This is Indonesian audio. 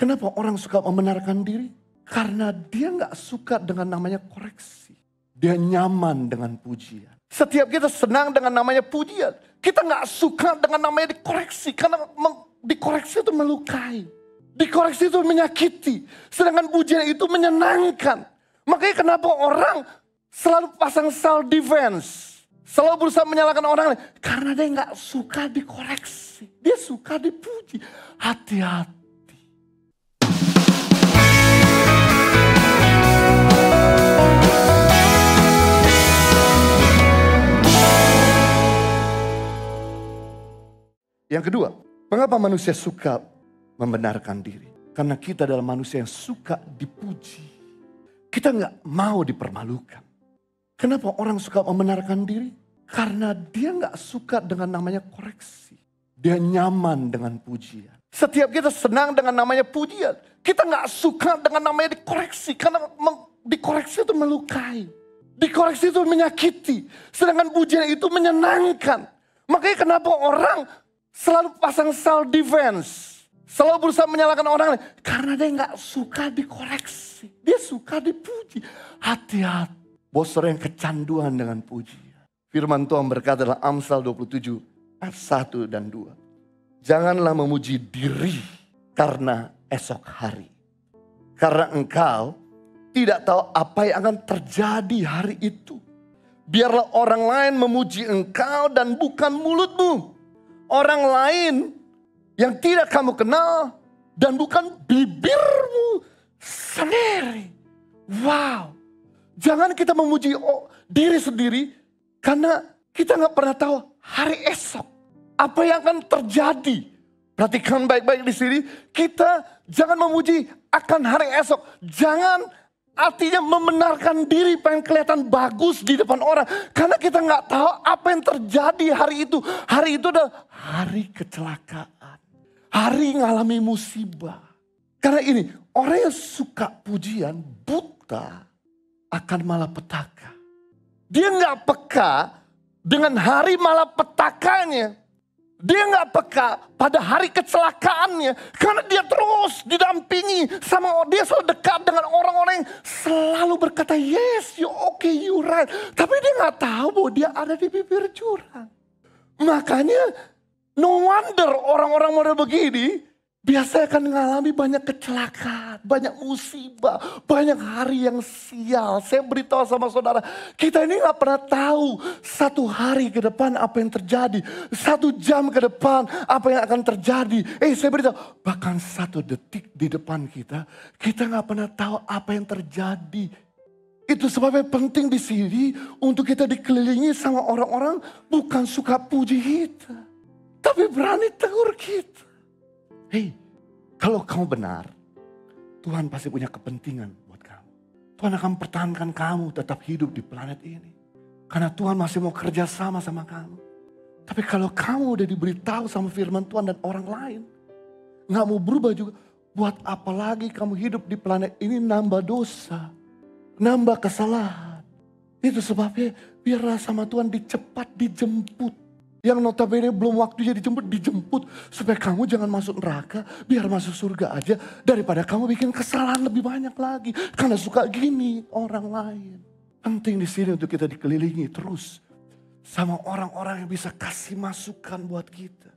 Kenapa orang suka membenarkan diri? Karena dia nggak suka dengan namanya koreksi. Dia nyaman dengan pujian. Setiap kita senang dengan namanya pujian. Kita nggak suka dengan namanya dikoreksi. Karena dikoreksi itu melukai. Dikoreksi itu menyakiti. Sedangkan pujian itu menyenangkan. Makanya kenapa orang selalu pasang self defense. Selalu berusaha menyalahkan orang lain. Karena dia nggak suka dikoreksi. Dia suka dipuji. Hati-hati. Yang kedua, mengapa manusia suka membenarkan diri? Karena kita adalah manusia yang suka dipuji. Kita nggak mau dipermalukan. Kenapa orang suka membenarkan diri? Karena dia nggak suka dengan namanya koreksi. Dia nyaman dengan pujian. Setiap kita senang dengan namanya pujian. Kita nggak suka dengan namanya dikoreksi. Karena dikoreksi itu melukai. Dikoreksi itu menyakiti. Sedangkan pujian itu menyenangkan. Makanya kenapa orang selalu pasang self defense. Selalu berusaha menyalahkan orang lain. Karena dia nggak suka dikoreksi. Dia suka dipuji. Hati-hati. Bos yang kecanduan dengan puji. Firman Tuhan berkata dalam Amsal 27 ayat 1 dan 2. Janganlah memuji diri karena esok hari. Karena engkau tidak tahu apa yang akan terjadi hari itu. Biarlah orang lain memuji engkau dan bukan mulutmu orang lain yang tidak kamu kenal dan bukan bibirmu sendiri. Wow. Jangan kita memuji diri sendiri karena kita nggak pernah tahu hari esok apa yang akan terjadi. Perhatikan baik-baik di sini. Kita jangan memuji akan hari esok. Jangan Artinya membenarkan diri pengen kelihatan bagus di depan orang. Karena kita nggak tahu apa yang terjadi hari itu. Hari itu adalah hari kecelakaan. Hari ngalami musibah. Karena ini orang yang suka pujian buta akan malapetaka. Dia nggak peka dengan hari malapetakanya. Dia nggak peka pada hari kecelakaannya. Karena dia terus didampingi sama dia selalu dekat dengan orang-orang yang selalu berkata yes, you okay, you right. Tapi dia nggak tahu bahwa dia ada di bibir jurang. Makanya no wonder orang-orang model begini biasanya akan mengalami banyak kecelakaan, banyak musibah, banyak hari yang sial. Saya beritahu sama saudara, kita ini nggak pernah tahu satu hari ke depan apa yang terjadi, satu jam ke depan apa yang akan terjadi. Eh, saya beritahu, bahkan satu detik di depan kita, kita nggak pernah tahu apa yang terjadi. Itu sebabnya penting di sini untuk kita dikelilingi sama orang-orang bukan suka puji kita, tapi berani tegur kita. Hei, kalau kamu benar, Tuhan pasti punya kepentingan buat kamu. Tuhan akan pertahankan kamu tetap hidup di planet ini. Karena Tuhan masih mau kerja sama sama kamu. Tapi kalau kamu udah diberitahu sama firman Tuhan dan orang lain. Nggak mau berubah juga. Buat apa lagi kamu hidup di planet ini nambah dosa. Nambah kesalahan. Itu sebabnya biarlah sama Tuhan dicepat dijemput yang notabene belum waktunya dijemput, dijemput. Supaya kamu jangan masuk neraka, biar masuk surga aja. Daripada kamu bikin kesalahan lebih banyak lagi. Karena suka gini orang lain. Penting di sini untuk kita dikelilingi terus. Sama orang-orang yang bisa kasih masukan buat kita.